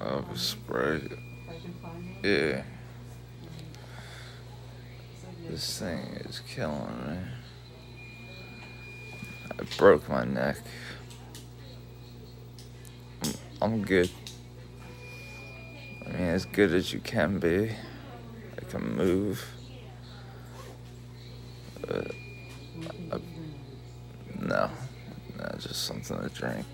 Oh, Sprite. Yeah. This thing is killing me. I broke my neck. I'm, good. I mean, as good as you can be. I can move. But I, no, no, just something to drink.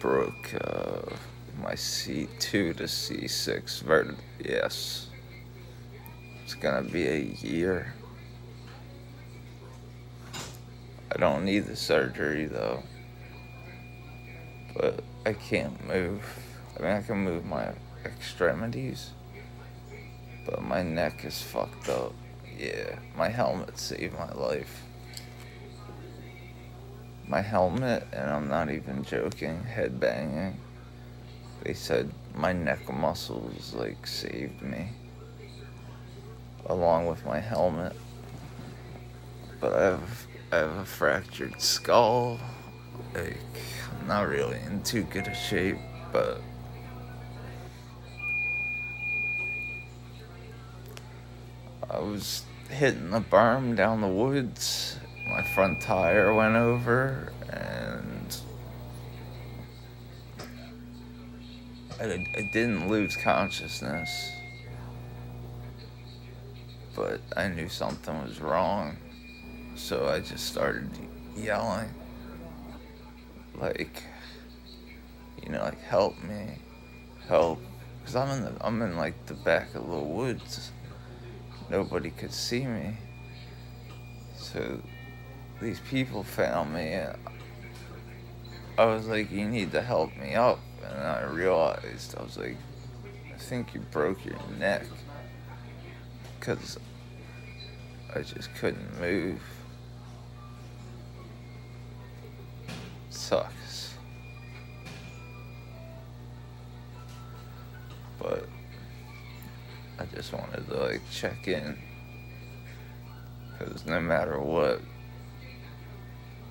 Broke uh, my C2 to C6 vert. Yes. It's gonna be a year. I don't need the surgery though. But I can't move. I mean, I can move my extremities. But my neck is fucked up. Yeah, my helmet saved my life. My helmet, and I'm not even joking, head banging. They said my neck muscles like saved me along with my helmet. But I have I have a fractured skull. Like I'm not really in too good a shape, but I was hitting the berm down the woods. My front tire went over and I, I didn't lose consciousness but I knew something was wrong. So I just started yelling. Like, you know, like, help me. Help. Because I'm in the, I'm in like the back of the woods. Nobody could see me. So these people found me. I was like, you need to help me up. And I realized, I was like, I think you broke your neck because I just couldn't move. Sucks. But I just wanted to like check in. Because no matter what,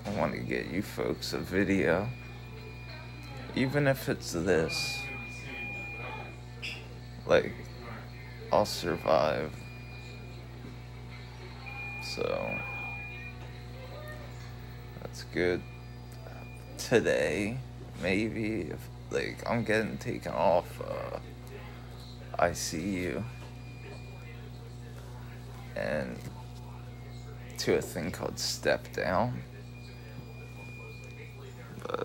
I want to get you folks a video. Even if it's this. Like, I'll survive so that's good. Today, maybe if like I'm getting taken off uh, you. and to a thing called step down.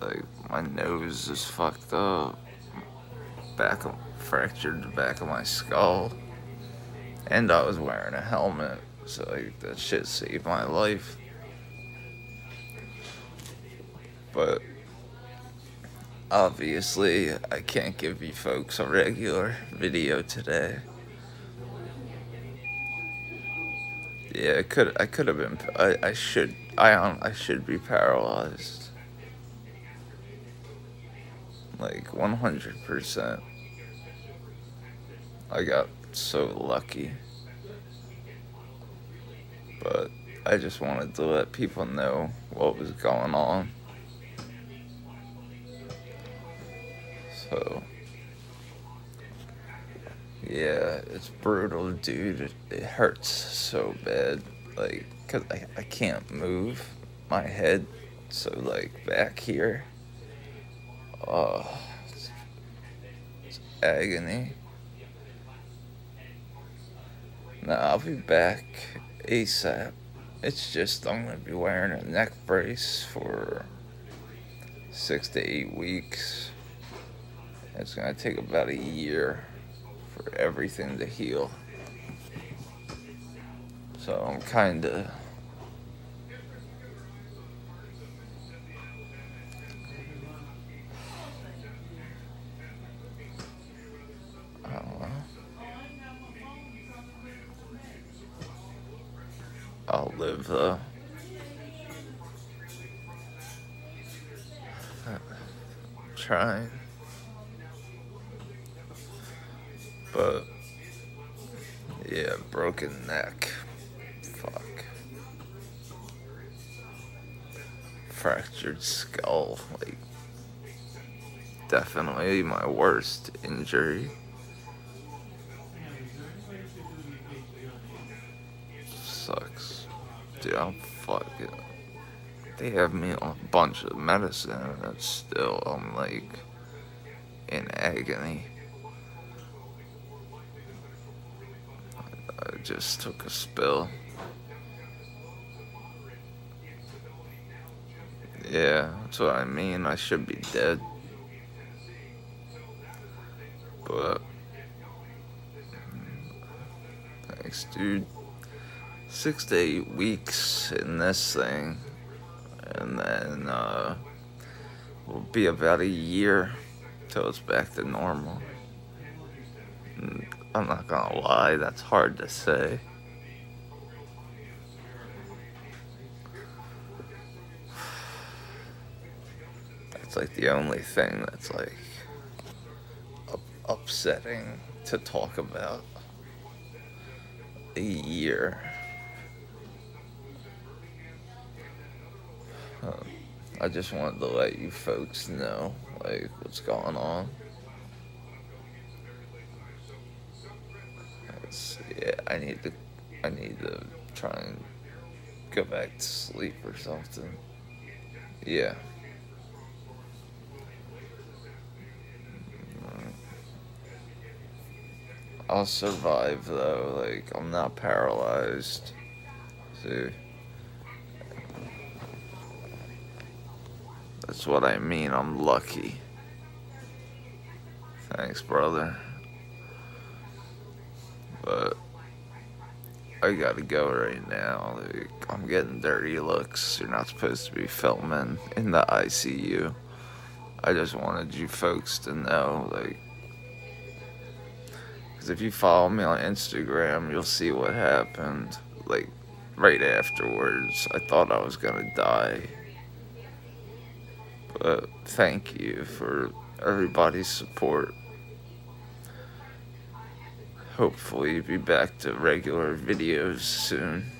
Like my nose is fucked up. Back of, fractured the back of my skull. And I was wearing a helmet. So like that shit saved my life. But obviously I can't give you folks a regular video today. Yeah, I could I could have been I, I should I um, I should be paralyzed. Like 100%. I got so lucky but I just wanted to let people know what was going on. So, yeah, it's brutal, dude. It, hurts so bad. Like, cause I, I can't move my head. So, like, back here, oh, it's, it's agony. Now, I'll be back ASAP. It's just I'm gonna be wearing a neck brace for six to eight weeks. It's gonna take about a year for everything to heal. So I'm kinda I'll live though. trying. But yeah, broken neck. Fuck. fractured skull. Like, definitely my worst injury. Dude, I'm fucking. They have me on a bunch of medicine and still I'm like in agony. I just took a spill. Yeah, that's what I mean. I should be dead. But thanks, dude. Six to eight weeks in this thing, and then uh, will be about a year till it's back to normal. And I'm not gonna lie, that's hard to say. That's like the only thing that's like up upsetting to talk about. A year. I just wanted to let you folks know, like, what's going on. It's, yeah, I need to, I need to try and go back to sleep or something. Yeah. I'll survive though, like, I'm not paralyzed. See? That's what I mean, I'm lucky. Thanks, brother. But I gotta go right now. I'm getting dirty looks. You're not supposed to be filming in the ICU. I just wanted you folks to know, like, because if you follow me on Instagram, you'll see what happened. Like, right afterwards, I thought I was gonna die. But thank you for everybody's support. Hopefully, be back to regular videos soon.